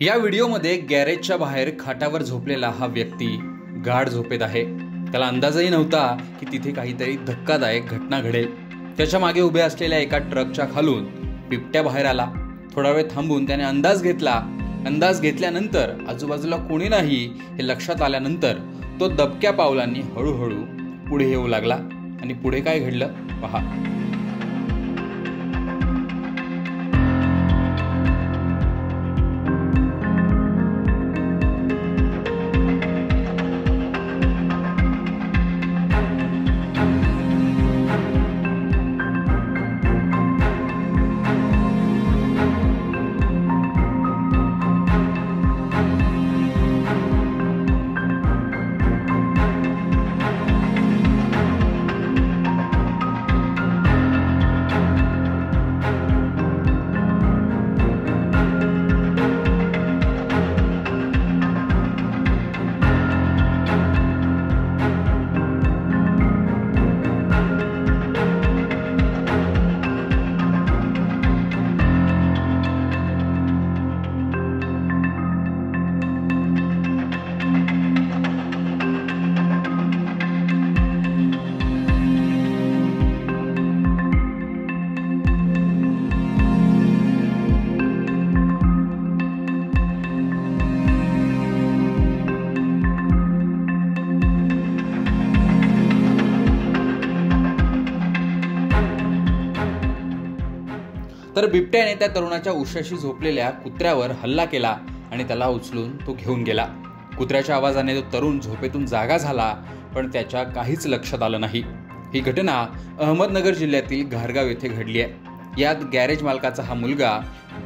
या व्हिडिओमध्ये गॅरेजच्या बाहेर खाटावर झोपलेला हा व्यक्ती गाढ झोपेत आहे. त्याला अंदाजही नव्हता की तिथे काहीतरी धक्कादायक घटना घडेल. त्याच्यामागे उभे असलेल्या एका ट्रकच्या खालून बिबट्या बाहेर आला. थोडा वेळ थांबून त्याने अंदाज घेतला. अंदाज घेतल्यानंतर आजूबाजूला कोणी नाही हे लक्षात आल्यानंतर तो दबक्या पावलांनी हळूहळू पुढे येऊ लागला. आणि पुढे काय घडलं? पहा. तर बिबट्याने त्या तरुणाच्या उशाशी झोपलेल्या कुत्र्यावर हल्ला केला आणि त्याला उचलून तो घेऊन गेला. कुत्र्याच्या आवाजाने तो तरुण झोपेतून जागा झाला पण त्याच्या काहीच लक्षात आलं नाही. ही घटना अहमदनगर जिल्ह्यातील घारगाव येथे घडली आहे. यात गॅरेज मालकाचा हा मुलगा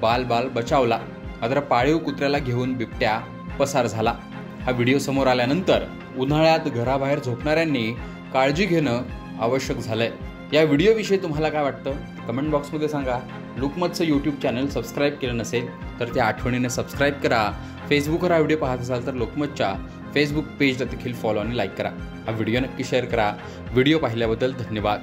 बाल बाल बचावला. मात्र पाळीव कुत्र्याला घेऊन बिबट्या पसार झाला. हा व्हिडिओ समोर आल्यानंतर उन्हाळ्यात घराबाहेर झोपणाऱ्यांनी काळजी घेणं आवश्यक झालंय. या व्हिडिओविषयी तुम्हाला काय वाटतं? कमेंट बॉक्समध्ये सांगा. लोकमतचं यूट्यूब चॅनल सबस्क्राईब केलं नसेल तर त्या आठवणीने सबस्क्राईब करा. फेसबुकवर हा व्हिडिओ पाहत असाल तर लोकमतच्या फेसबुक पेजला देखील फॉलो आणि लाईक करा. हा व्हिडिओ नक्की शेअर करा. व्हिडिओ पाहिल्याबद्दल धन्यवाद.